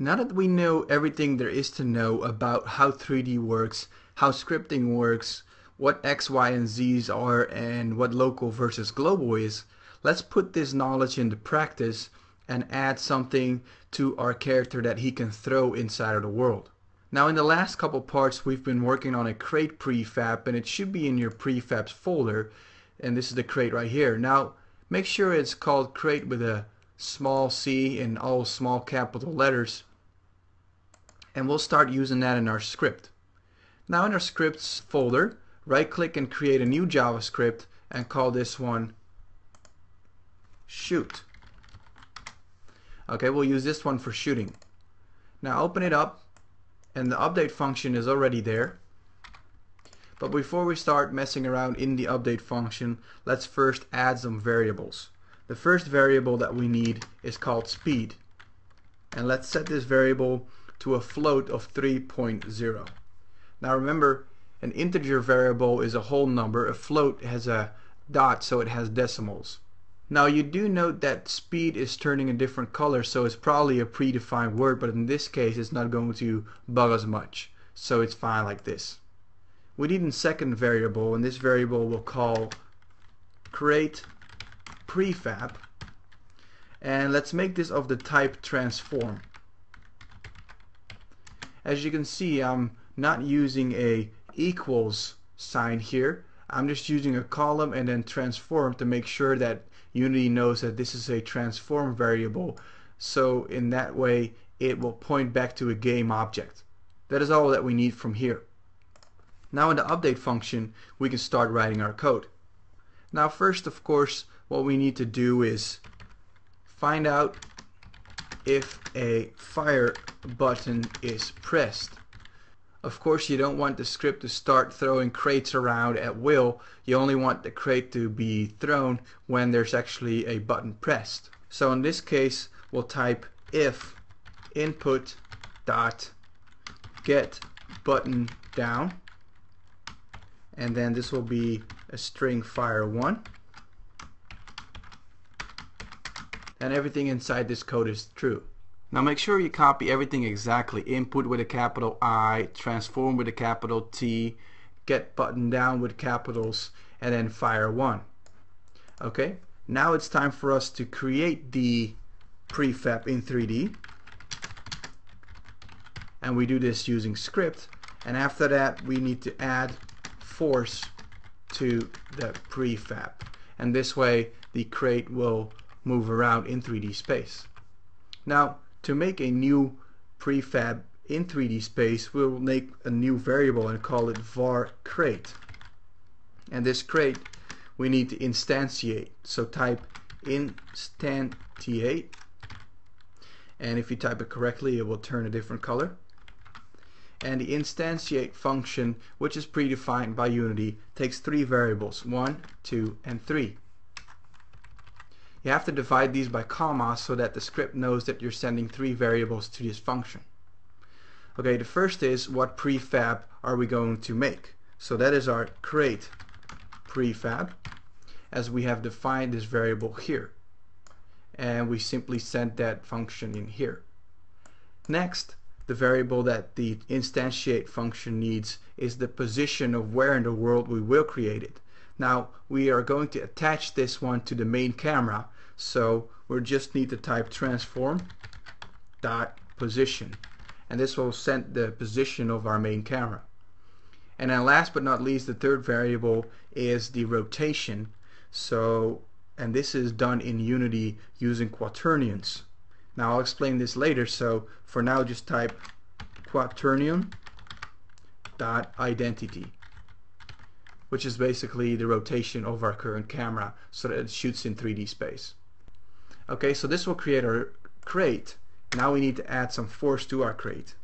Now that we know everything there is to know about how 3D works, how scripting works, what X, Y, and Z's are, and what local versus global is, let's put this knowledge into practice and add something to our character that he can throw inside of the world. Now in the last couple parts we've been working on a crate prefab and it should be in your prefabs folder and this is the crate right here. Now make sure it's called crate with a small c in all small capital letters and we'll start using that in our script. Now in our scripts folder, right click and create a new JavaScript and call this one shoot. Okay, we'll use this one for shooting. Now open it up and the update function is already there. But before we start messing around in the update function, let's first add some variables. The first variable that we need is called speed. And let's set this variable to a float of 3.0. Now remember, an integer variable is a whole number. A float has a dot, so it has decimals. Now you do note that speed is turning a different color, so it's probably a predefined word, but in this case it's not going to bug us much. So it's fine like this. We need a second variable, and this variable we'll call create prefab. And let's make this of the type transform. As you can see, I'm not using a equals sign here. I'm just using a column and then transform to make sure that Unity knows that this is a transform variable. So in that way, it will point back to a game object. That is all that we need from here. Now in the update function, we can start writing our code. Now first, of course, what we need to do is find out if a fire button is pressed. Of course you don't want the script to start throwing crates around at will. You only want the crate to be thrown when there's actually a button pressed. So in this case we'll type if input dot get button down and then this will be a string fire1 and everything inside this code is true. Now make sure you copy everything exactly. Input with a capital I, transform with a capital T, get button down with capitals, and then fire 1. Okay, now it's time for us to create the prefab in 3D. And we do this using script. And after that, we need to add force to the prefab. And this way, the crate will move around in 3D space. Now, to make a new prefab in 3D space, we'll make a new variable and call it var crate. And this crate we need to instantiate. So type instantiate. And if you type it correctly, it will turn a different color. And the instantiate function, which is predefined by Unity, takes three variables, 1, 2, and 3. You have to divide these by commas so that the script knows that you're sending three variables to this function. Okay, the first is what prefab are we going to make? So that is our create prefab as we have defined this variable here. And we simply send that function in here. Next, the variable that the instantiate function needs is the position of where in the world we will create it. Now we are going to attach this one to the main camera so we just need to type transform dot position and this will send the position of our main camera. And then last but not least the third variable is the rotation so and this is done in Unity using quaternions. Now I'll explain this later so for now just type quaternion dot identity which is basically the rotation of our current camera so that it shoots in 3D space. Okay, so this will create our crate. Now we need to add some force to our crate.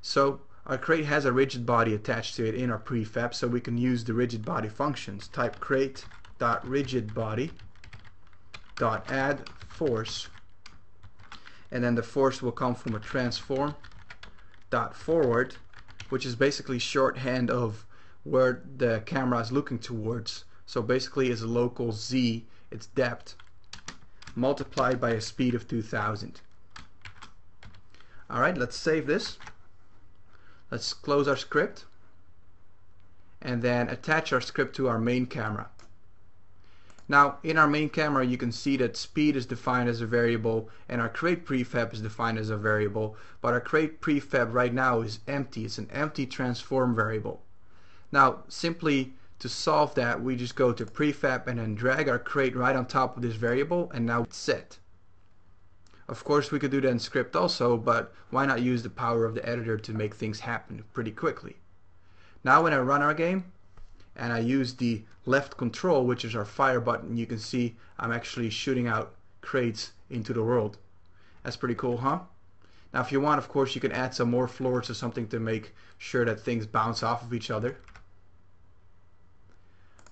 So our crate has a rigid body attached to it in our prefab, so we can use the rigid body functions. Type crate dot rigid body dot add force, and then the force will come from a transform dot forward, which is basically shorthand of where the camera is looking towards. So basically, it's a local z, its depth multiplied by a speed of 2000. Alright, let's save this. Let's close our script and then attach our script to our main camera. Now in our main camera you can see that speed is defined as a variable and our create prefab is defined as a variable but our create prefab right now is empty. It's an empty transform variable. Now simply to solve that we just go to prefab and then drag our crate right on top of this variable and now it's set. Of course we could do that in script also, but why not use the power of the editor to make things happen pretty quickly. Now when I run our game and I use the left control, which is our fire button, you can see I'm actually shooting out crates into the world. That's pretty cool, huh? Now if you want, of course, you can add some more floors or something to make sure that things bounce off of each other.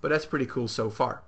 But that's pretty cool so far.